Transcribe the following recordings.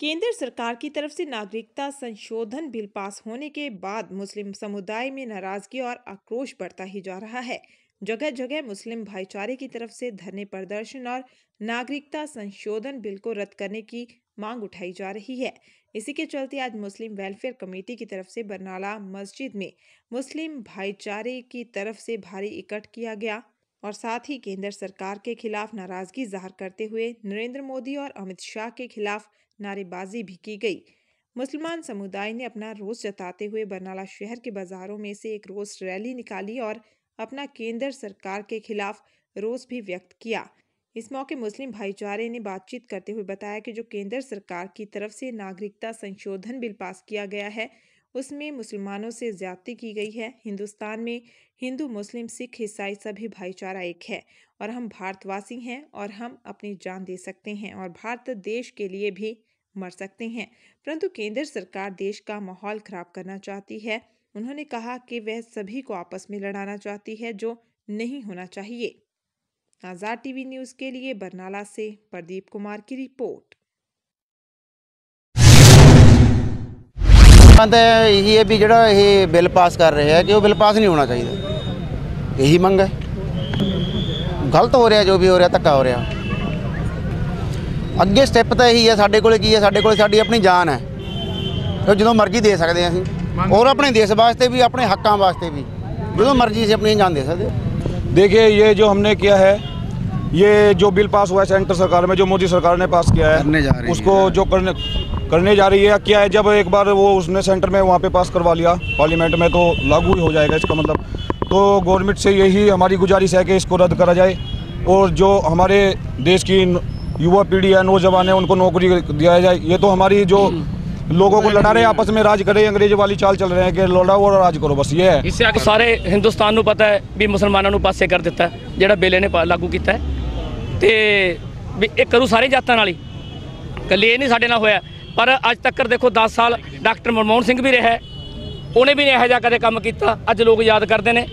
केंद्र सरकार की तरफ़ से नागरिकता संशोधन बिल पास होने के बाद मुस्लिम समुदाय में नाराज़गी और आक्रोश बढ़ता ही जा रहा है। जगह जगह मुस्लिम भाईचारे की तरफ़ से धरने प्रदर्शन और नागरिकता संशोधन बिल को रद्द करने की मांग उठाई जा रही है। इसी के चलते आज मुस्लिम वेलफेयर कमेटी की तरफ़ से बरनाला मस्जिद में मुस्लिम भाईचारे की तरफ़ से भारी इकट्ठ किया गया और साथ ही केंद्र सरकार के खिलाफ नाराज़गी ज़ाहिर करते हुए नरेंद्र मोदी और अमित शाह के खिलाफ नारेबाजी भी की गई। मुसलमान समुदाय ने अपना रोष जताते हुए बरनाला शहर के बाजारों में से एक रोष रैली निकाली और अपना केंद्र सरकार के खिलाफ रोष भी व्यक्त किया। इस मौके मुस्लिम भाईचारे ने बातचीत करते हुए बताया कि जो केंद्र सरकार की तरफ़ से नागरिकता संशोधन बिल पास किया गया है, उसमें मुसलमानों से ज्यादती की गई है। हिंदुस्तान में हिंदू, मुस्लिम, सिख, ईसाई सभी भाईचारा एक है और हम भारतवासी हैं और हम अपनी जान दे सकते हैं और भारत देश के लिए भी मर सकते हैं। परंतु केंद्र सरकार देश का माहौल खराब करना चाहती है उन्होंने कहा कि वह सभी को आपस में लड़ाना चाहती है जो नहीं होना चाहिए आज़ाद टीवी न्यूज़ के लिए बरनाला से प्रदीप कुमार की रिपोर्ट ਤਾਂ ਇਹੀ ਹੈ ਵੀ ਜਿਹੜਾ ਇਹ ਬਿੱਲ ਪਾਸ ਕਰ ਰਹੇ ਆ ਕਿ ਉਹ ਬਿੱਲ ਪਾਸ ਨਹੀਂ ਹੋਣਾ ਚਾਹੀਦਾ ਇਹੀ ਮੰਗ ਹੈ ਗਲਤ ਹੋ ਰਿਹਾ ਜੋ ਵੀ ਹੋ ਰਿਹਾ ਧੱਕਾ ਹੋ ਰਿਹਾ ਅੱਗੇ ਸਟੈਪ ਤਾਂ ਇਹੀ ਹੈ ਸਾਡੇ ਕੋਲੇ ਕੀ ਹੈ ਸਾਡੇ ਕੋਲੇ ਸਾਡੀ ਆਪਣੀ ਜਾਨ ਹੈ ਉਹ ਜਦੋਂ ਮਰਜ਼ੀ ਦੇ ਸਕਦੇ ਹਾਂ ਅਸੀਂ और अपने देश वास्ते भी अपने हकों वास्ते भी जो मर्ज़ी से अपनी जान दे सकते देखिए ये जो हमने किया है ये जो बिल पास हुआ है सेंटर सरकार में जो मोदी सरकार ने पास किया है करने जा रही उसको है। जो करने करने जा रही है किया है जब एक बार वो उसने सेंटर में वहाँ पे पास करवा लिया पार्लियामेंट में तो लागू ही हो जाएगा इसका मतलब तो गवर्नमेंट से यही हमारी गुजारिश है कि इसको रद्द करा जाए और जो हमारे देश की युवा पीढ़ी है नौजवान है उनको नौकरी दिया जाए ये तो हमारी जो लोगों को लड़ा रहे हैं आपस में राज करे अंग्रेज वाली चाल चल रहे हैं कि लड़ाओ और राज करो बस ये है ਇਸੇ ਅੱਗੇ ਸਾਰੇ ਹਿੰਦੁਸਤਾਨ ਨੂੰ ਪਤਾ ਹੈ ਵੀ ਮੁਸਲਮਾਨਾਂ ਨੂੰ ਪਾਸੇ ਕਰ ਦਿੱਤਾ ਹੈ, ਜਿਹੜਾ ਬਿੱਲ ਇਹਨੇ ਪਾ- ਲਾਗੂ ਕੀਤਾ ਹੈ ਤੇ ਵੀ ਇਹ ਕਰੂ ਸਾਰੇ ਜਾਤਾਂ ਨਾਲ ਹੀ ਇਕੱਲੇ ਇਹ ਨਹੀਂ ਸਾਡੇ ਨਾਲ ਹੋਇਆ ਪਰ ਅੱਜ ਤੱਕ ਦੇਖੋ 10 ਸਾਲ ਡਾਕਟਰ ਮਨਮੋਹਨ ਸਿੰਘ ਵੀ ਰਿਹਾ ਹੈ, ਉਹਨੇ ਵੀ ਨਹੀਂ ਇਹੋ ਜਿਹਾ ਕਦੇ ਕੰਮ ਕੀਤਾ ਅੱਜ ਲੋਕ ਯਾਦ ਕਰਦੇ ਨੇ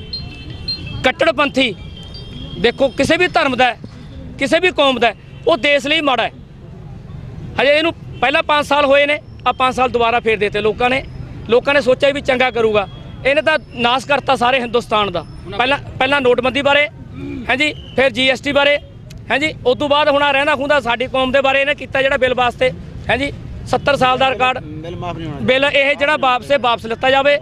ਕੱਟੜਪੰਥੀ ਦੇਖੋ ਕਿਸੇ ਵੀ ਧਰਮ ਦਾ ਹੈ, ਕਿਸੇ ਵੀ ਕੌਮ ਦਾ ਹੈ, ਉਹ ਦੇਸ਼ ਲਈ ਮਾੜਾ ਹੈ ਹਜੇ ਇਹਨੂੰ ਪਹਿਲਾਂ 5 ਸਾਲ ਹੋਏ ਨੇ ਆ 5 ਸਾਲ ਦੁਬਾਰਾ ਫੇਰ ਦੇਤੇ ਲੋਕਾਂ ਨੇ ਲੋਕਾਂ ਨੇ ਸੋਚਿਆ ਵੀ ਚੰਗਾ ਕਰੂਗਾ। ਇਹਨੇ ਤਾਂ ਨਾਸ ਕਰਤਾ ਸਾਰੇ ਹਿੰਦੁਸਤਾਨ ਦਾ। ਪਹਿਲਾਂ ਪਹਿਲਾਂ ਨੋਟਬੰਦੀ ਬਾਰੇ ਹਾਂਜੀ ਫਿਰ ਜੀਐਸਟੀ ਬਾਰੇ ਹਾਂਜੀ ਉਸ ਤੋਂ ਬਾਅਦ ਹੁਣ ਆਹ ਰਹਿੰਦਾ ਖੁੰਦਾ ਸਾਡੀ ਕੌਮ ਦੇ ਬਾਰੇ ਇਹਨੇ ਕੀਤਾ ਜਿਹੜਾ ਬਿੱਲ ਵਾਸਤੇ। ਹਾਂਜੀ 70 ਸਾਲ ਦਾ ਰਿਕਾਰਡ। ਬਿੱਲ ਇਹ ਜਿਹੜਾ ਵਾਪਸ ਵਾਪਸ ਲਿੱਤਾ ਜਾਵੇ।